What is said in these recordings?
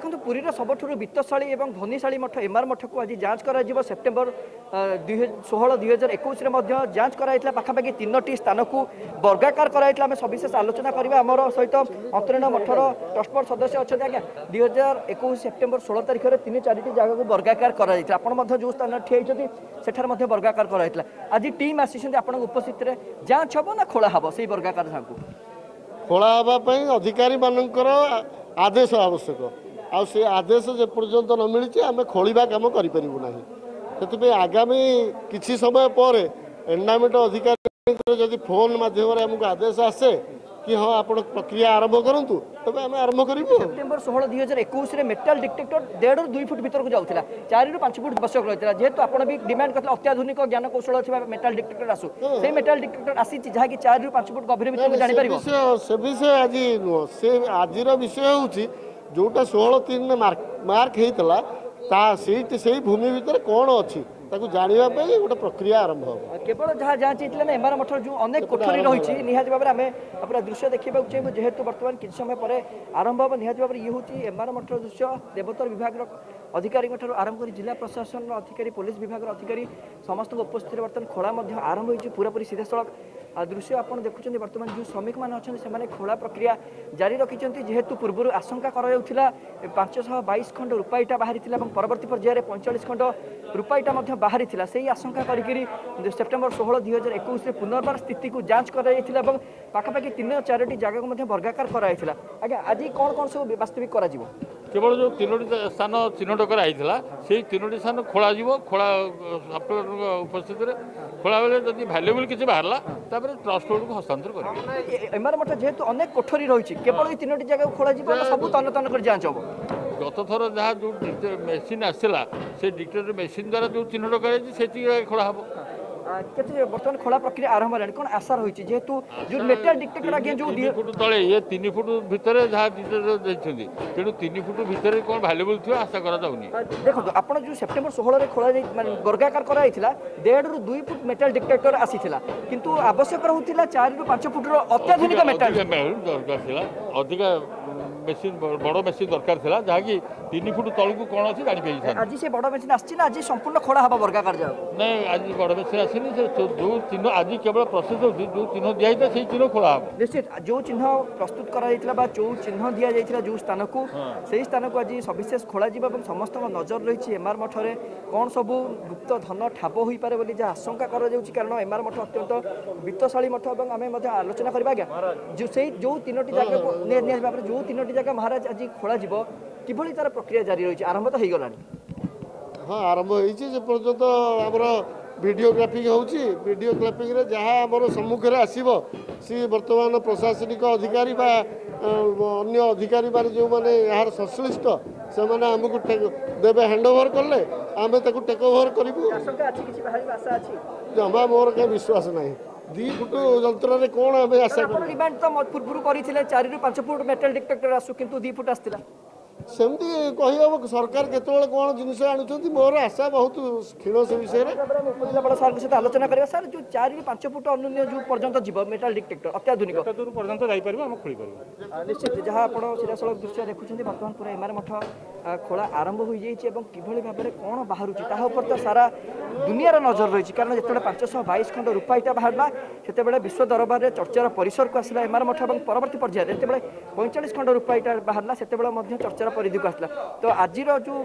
দেখুন পুরীর সবুঠ বিত্তশালী এবং ধনীশালী মঠ এমআর মঠক আজ যাঞ্চ করা যাব সেপ্টেম্বর ষোহল দুই হাজার একুশে যাঞ্চ করা পাখাপাখি তিনোটি স্থানক বর্গাকার করা আমি সবিশেষ আলোচনা করা আমার সহ অন্তরীণ মঠর ট্রস্টবোর্ড সদস্য অনেক আজ্ঞা দুই হাজার একুশ সেপ্টেম্বর ষোল তারিখে তিন চারিটি জায়গাকে বর্গাকার করা আপনার যে স্থানে ঠিয়া হয়েছেন সেঠার বর্গাকার করা আজ টিম আসিছেন আপনার উপস্থিতরে যাঞ্চ হব না খোলা হব সেই বর্গাকার ঝাঁকু খোলা হওয়া অধিকারী মানুষ আদেশ আবশ্যক ଆଉ ସେ ଆଦେଶ ଯେ ପର୍ଯ୍ୟନ୍ତ ନ ମିଳିଛି ଆମେ ଖୋଳିବା କାମ କରିପାରିବୁ ନାହିଁ ସେଥିପାଇଁ ଆଗାମୀ କିଛି ସମୟ ପରେ ଏଣ୍ଡାମେଣ୍ଟ ଅଧିକାରୀଙ୍କର ଯଦି ଫୋନ୍ ମାଧ୍ୟମରେ ଆମକୁ ଆଦେଶ ଆସେ କି ହଁ ଆପଣ ପ୍ରକ୍ରିୟା ଆରମ୍ଭ କରନ୍ତୁ ତେବେ ଆମେ ଆରମ୍ଭ କରିବୁ ସେପ୍ଟେମ୍ବର ଷୋହଳ ଦୁଇ ହଜାର ଏକୋଇଶରେ ମେଟାଲ ଡିଟେକ୍ଟର ଦେଢ଼ରୁ ଦୁଇ ଫୁଟ ଭିତରକୁ ଯାଉଥିଲା ଚାରିରୁ ପାଞ୍ଚ ଫୁଟ ଆବଶ୍ୟକ ରହିଥିଲା ଯେହେତୁ ଆପଣ ବି ଡିମାଣ୍ଡ କରିଥିଲେ ଅତ୍ୟାଧୁନିକ ଜ୍ଞାନ କୌଶଳ ଥିବା ମେଟାଲ ଡିଟେକ୍ଟର ଆସୁ ସେଇ ମେଟାଲ ଡିଟେକ୍ଟର ଆସିଛି ଯାହାକି ଚାରିରୁ ପାଞ୍ଚ ଫୁଟ ଗଭୀର ଭିତରକୁ ଜାଣିପାରିବ ସେ ବିଷୟ ଆଜି ନୁହଁ ସେ ଆଜିର ବିଷୟ ହେଉଛି ଯେଉଁଟା ଷୋହଳ ତିନିରେ ମାର୍କ ମାର୍କ ହେଇଥିଲା ତା ସେଇଠି ସେଇ ଭୂମି ଭିତରେ କ'ଣ ଅଛି ତାକୁ ଜାଣିବା ପାଇଁ ଗୋଟେ ପ୍ରକ୍ରିୟା ଆରମ୍ଭ ହେବ କେବଳ ଯାହା ଯାଞ୍ଚ ହେଇଥିଲା ନା ଏମାର ମଠର ଯେଉଁ ଅନେକ କୋଠରୀ ରହିଛି ନିହାତି ଭାବରେ ଆମେ ପୁରା ଦୃଶ୍ୟ ଦେଖିବାକୁ ଚାହିଁବୁ ଯେହେତୁ ବର୍ତ୍ତମାନ କିଛି ସମୟ ପରେ ଆରମ୍ଭ ହେବ ନିହାତି ଭାବରେ ଇଏ ହେଉଛି ଏମାର ମଠର ଦୃଶ୍ୟ ଦେବୋତ୍ତର ବିଭାଗର ଅଧିକାରୀଙ୍କଠାରୁ ଆରମ୍ଭ କରି ଜିଲ୍ଲା ପ୍ରଶାସନର ଅଧିକାରୀ ପୋଲିସ ବିଭାଗର ଅଧିକାରୀ ସମସ୍ତଙ୍କ ଉପସ୍ଥିତିରେ ବର୍ତ୍ତମାନ ଖୋଳା ମଧ୍ୟ ଆରମ୍ଭ ହୋଇଛି ପୁରାପୁରି ସିଧାସଳଖ ଦୃଶ୍ୟ ଆପଣ ଦେଖୁଛନ୍ତି ବର୍ତ୍ତମାନ ଯେଉଁ ଶ୍ରମିକମାନେ ଅଛନ୍ତି ସେମାନେ ଖୋଳା ପ୍ରକ୍ରିୟା ଜାରି ରଖିଛନ୍ତି ଯେହେତୁ ପୂର୍ବରୁ ଆଶଙ୍କା କରାଯାଉଥିଲା ପାଞ୍ଚଶହ ବାଇଶ ଖଣ୍ଡ ରୂପାଇଟା ବାହାରିଥିଲା ଏବଂ ପରବର୍ତ୍ତୀ ପର୍ଯ୍ୟାୟରେ ପଇଁଚାଳିଶ ଖଣ୍ଡ ରୂପାଇଟା ମଧ୍ୟ ବାହାରିଥିଲା ସେହି ଆଶଙ୍କା କରିକିରି ସେପ୍ଟେମ୍ବର ଷୋହଳ ଦୁଇ ହଜାର ଏକୋଇଶରେ ପୁନର୍ବାର ସ୍ଥିତିକୁ ଯାଞ୍ଚ କରାଯାଇଥିଲା ଏବଂ ପାଖାପାଖି ତିନି ଚାରୋଟି ଜାଗାକୁ ମଧ୍ୟ ବର୍ଗାକାର କରାଯାଇଥିଲା ଆଜ୍ଞା ଆଜି କ'ଣ କ'ଣ ସବୁ ବାସ୍ତବିକ କରାଯିବ কেবল যে তিনোটি স্থান চিহ্নট করা হয়েছিল সেই তিনোটি স্থান খোলা যাব খোলা সফটওয়্যার উপস্থিতিরে খোলা বেলে যদি ভ্যালুবল কিছু বাহারা তাপরে ট্রস্ট বোর্ডকে হস্তান্তর করবে এমার মঠে যেহেতু অনেক কোঠরি রয়েছে কেবল এই তিনোটি জায়গায় খোলা যাব সব তন্ন তন্ন করে যাঞ্চ হব গত থর যা যে মেসিন আসছিল সেই ডিক্টেটর মেসিন দ্বারা যে চিহ্নট করা হয়েছে সেটি খোলা হব କେତେ ବର୍ତ୍ତମାନ ଖୋଳା ପ୍ରକ୍ରିୟା ଆରମ୍ଭ ହେଲାଣି କ'ଣ ଆଶା ରହିଛି ଯେହେତୁ ଯେଉଁ ମେଟାଲ ଡିଟେକ୍ଟର ଆଜ୍ଞା ଯେଉଁ ଦୁଇ ଫୁଟ ତଳେ ଇଏ ତିନି ଫୁଟ ଭିତରେ ଯାହା ଡିଟେକ୍ଟର ଦେଇଛନ୍ତି ତେଣୁ ତିନି ଫୁଟ ଭିତରେ କ'ଣ ଭାଲ୍ୟୁବୁଲ୍ ଥିବ ଆଶା କରାଯାଉନି ଦେଖନ୍ତୁ ଆପଣ ଯେଉଁ ସେପ୍ଟେମ୍ବର ଷୋହଳରେ ଖୋଳାଯାଇ ମାନେ ବର୍ଗାକାର କରାଯାଇଥିଲା ଦେଢ଼ରୁ ଦୁଇ ଫୁଟ ମେଟାଲ ଡିଟେକ୍ଟର ଆସିଥିଲା କିନ୍ତୁ ଆବଶ୍ୟକ ରହୁଥିଲା ଚାରିରୁ ପାଞ୍ଚ ଫୁଟର ଅତ୍ୟାଧୁନିକ ମେଟାଲ ଦରକାର ଥିଲା ଅଧିକା মেশিন বড় মেশিন দরকার ଥିଲା ଯାହାକି ତିନି ଫୁଟ ତଳକୁ କ'ଣ ଅଛି ଜାଣିପାରିଥାନ୍ତି ଆଜି ସେ ବଡ଼ ମେସିନ୍ ଆସିଛି ନା ଆଜି ସମ୍ପୂର୍ଣ୍ଣ ଖୋଳା ହେବ ବର୍ଗାକାର ଯାଉ ନାଇଁ ଆଜି ବଡ଼ ମେସିନ୍ ଆସିନି ସେ ଯେଉଁ ଚିହ୍ନ ଆଜି କେବଳ ପ୍ରସ୍ତୁତ ହେଉଛି ଯେଉଁ ଚିହ୍ନ ଦିଆଯାଇଥିଲା ସେଇ ଚିହ୍ନ ଖୋଳା ହେବ ନିଶ୍ଚିତ ଯେଉଁ ଚିହ୍ନ ପ୍ରସ୍ତୁତ କରାଯାଇଥିଲା ବା ଯେଉଁ ଚିହ୍ନ ଦିଆଯାଇଥିଲା ଯେଉଁ ସ୍ଥାନକୁ ସେହି ସ୍ଥାନକୁ ଆଜି ସବିଶେଷ ଖୋଳାଯିବ ଏବଂ ସମସ୍ତଙ୍କ ନଜର ରହିଛି ଏମାର ମଠରେ କ'ଣ ସବୁ ଗୁପ୍ତ ଧନ ଠାବ ହୋଇପାରେ ବୋଲି ଯାହା ଆଶଙ୍କା କରାଯାଉଛି କାରଣ ଏମାର ମଠ ଅତ୍ୟନ୍ତ ବିତ୍ତଶାଳୀ ମଠ ଏବଂ ଆମେ ମଧ୍ୟ ଆଲୋଚନା କରିବା ଆଜ୍ଞା ଯେଉଁ ସେଇ ଯେଉଁ ତିନୋଟି ଜାଗାକୁ ନିହାତି ଭାବରେ ଯେଉଁ ତିନୋଟି জায়গা মহারাজ ଆଜି ଖୋଳାଯିବ କିଭଳି ତାର ପ୍ରକ୍ରିୟା ଜାରି ରହିଛି ଆରମ୍ଭ ତ ହେଇଗଲାଣି ହଁ ଆରମ୍ଭ হ্যাঁ ଯେପର୍ଯ୍ୟନ୍ତ ଆମର ଭିଡ଼ିଓଗ୍ରାଫିଂ ହେଉଛି ଭିଡ଼ିଓଗ୍ରାଫିଂରେ ଯାହା ଆମର ସମ୍ମୁଖରେ ଆସିବ ସେ ବର୍ତ୍ତମାନ ପ୍ରଶାସନିକ ଅଧିକାରୀ ବା ଅନ୍ୟ ଅଧିକାରୀ ଅଧିକାରୀମାନେ ଯେଉଁମାନେ ଏହାର ସଂଶ୍ଳିଷ୍ଟ ସେମାନେ ଆମକୁ ଦେବେ ହ୍ୟାଣ୍ଡ ଓଭର କଲେ ଆମେ ତାକୁ ଟେକ୍ ଓଭର କରିବୁ ଜମା ମୋର କାହିଁ ବିଶ୍ୱାସ ନାହିଁ ଦି ଫୁଟ ଯନ୍ତ୍ରରେ କ'ଣ ଆମେ ଆଶା କରୁ ରିମାଣ୍ଡ ତ ପୂର୍ବରୁ କରିଥିଲେ ଚାରିରୁ ପାଞ୍ଚ ଫୁଟ ମେଟାଲ ଡିଟେକ୍ଟର ଆସୁ କିନ୍ତୁ ଦି ଫୁଟ ଆସିଥିଲା ସେମିତି କହିହେବ ସରକାର କେତେବେଳେ କ'ଣ ଜିନିଷ ଆଣୁଛନ୍ତି ମୋର ଆଶା ବହୁତ କ୍ଷୀଣ ସେ ବିଷୟରେ ସାର୍ଙ୍କ ସହିତ ଆଲୋଚନା କରିବା ସାର୍ ଯେଉଁ ଚାରିରୁ ପାଞ୍ଚ ଫୁଟ ଅନନ୍ୟ ଯେଉଁ ପର୍ଯ୍ୟନ୍ତ ଯିବ ମେଟାଲ ଡିଟେକ୍ଟର ଅତ୍ୟାଧୁନିକ ପର୍ଯ୍ୟନ୍ତ ଯାଇପାରିବ ଆମେ ଖୋଲିପାରିବୁ ନିଶ୍ଚିତ ଯାହା ଆପଣ ସିଧାସଳଖ ଦୃଶ୍ୟ ଦେଖୁଛନ୍ତି ବର୍ତ୍ତମାନ ପୁରା ଏମାର ମଠ ଖୋଳା ଆରମ୍ଭ ହୋଇଯାଇଛି ଏବଂ କିଭଳି ଭାବରେ କ'ଣ ବାହାରୁଛି ତାହା ଉପରେ ତ ସାରା ଦୁନିଆର ନଜର ରହିଛି କାରଣ ଯେତେବେଳେ ପାଞ୍ଚଶହ ବାଇଶ ଖଣ୍ଡ ରୂପା ଇଟା ବାହାରିଲା ସେତେବେଳେ ବିଶ୍ୱ ଦରବାରରେ ଚର୍ଚ୍ଚାର ପରିସରକୁ ଆସିଲା ଏମାର ମଠ ଏବଂ ପରବର୍ତ୍ତୀ ପର୍ଯ୍ୟାୟରେ ଯେତେବେଳେ ପଇଁଚାଳିଶ ଖଣ୍ଡ ରୂପା ଇଟା ବାହାରିଲା ସେତେବେଳେ ମଧ୍ୟ ଚର୍ଚ୍ଚାର ପରିଧିକୁ ଆସିଲା ତ ଆଜିର ଯେଉଁ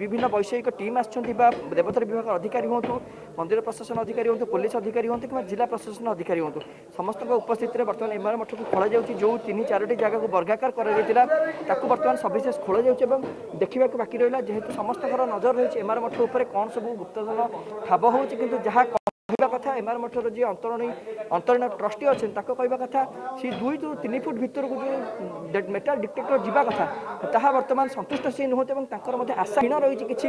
ବିଭିନ୍ନ ବୈଷୟିକ ଟିମ୍ ଆସିଛନ୍ତି ବା ଦେବୋତ୍ତର ବିଭାଗ ଅଧିକାରୀ ହୁଅନ୍ତୁ ମନ୍ଦିର ପ୍ରଶାସନ ଅଧିକାରୀ ହୁଅନ୍ତୁ ପୋଲିସ ଅଧିକାରୀ ହୁଅନ୍ତୁ କିମ୍ବା ଜିଲ୍ଲା ପ୍ରଶାସନ ଅଧିକାରୀ ହୁଅନ୍ତୁ ସମସ୍ତଙ୍କ ଉପସ୍ଥିତିରେ ବର୍ତ୍ତମାନ ଏମାର ମଠକୁ ଖୋଳାଯାଉଛି ଯେଉଁ ତିନି ଚାରୋଟି ଜାଗାକୁ ବର୍ଗାକାର କରାଯାଇଥିଲା ତାକୁ ବର୍ତ୍ତମାନ ସବିଶେଷ ଖୋଳାଯାଉଛି ଏବଂ ଦେଖିବାକୁ ବାକି ରହିଲା ଯେହେତୁ ସମସ୍ତଙ୍କର ନଜର ରହିଛି ଏମାର ମଠ ଉପରେ କ'ଣ ସବୁ ଗୁପ୍ତଧନ ଠାବ ହେଉଛି କିନ୍ତୁ ଯାହା কথা এমআর মঠর যে অন্তরণী অন্তরীণ ଟ୍ରଷ୍ଟି ଅଛନ୍ତି ତାକୁ କହିବା କଥା ସେ ଦୁଇରୁ ତିନି ଫୁଟ ଭିତରକୁ ଯେଉଁ ମେଟାଲ୍ ଡିଟେକ୍ଟର ଯିବା କଥା ତାହା ବର୍ତ୍ତମାନ ସନ୍ତୁଷ୍ଟ ସେ ନୁହନ୍ତି ଏବଂ ତାଙ୍କର ମଧ୍ୟ ଆଶା ହୀନ ରହିଛି କିଛି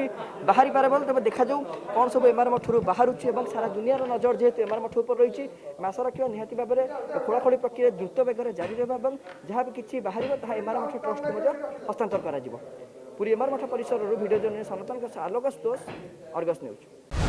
ବାହାରି ପାରେ ବୋଲି ତେବେ ଦେଖାଯାଉ କ'ଣ ସବୁ ଏମାର ମଠରୁ ବାହାରୁଛି ଏବଂ ସାରା ଦୁନିଆର ନଜର ଯେହେତୁ ଏମାର ମଠ ଉପରେ ରହିଛି ମାସ ରଖିବା ନିହାତି ଭାବରେ ଖୋଳାଖୋଳି ପ୍ରକ୍ରିୟା ଦ୍ରୁତ ବେଗରେ ଜାରି ରହିବ ଏବଂ ଯାହା ବି କିଛି ବାହାରିବ ତାହା ଏମାର ମଠ ଟ୍ରଷ୍ଟକୁ ମଧ୍ୟ ହସ୍ତାନ୍ତର କରାଯିବ ପୁରୀ ଏମାର ମଠ ପରିସରରୁ video journalist Sanatan Alok Santosh Argus news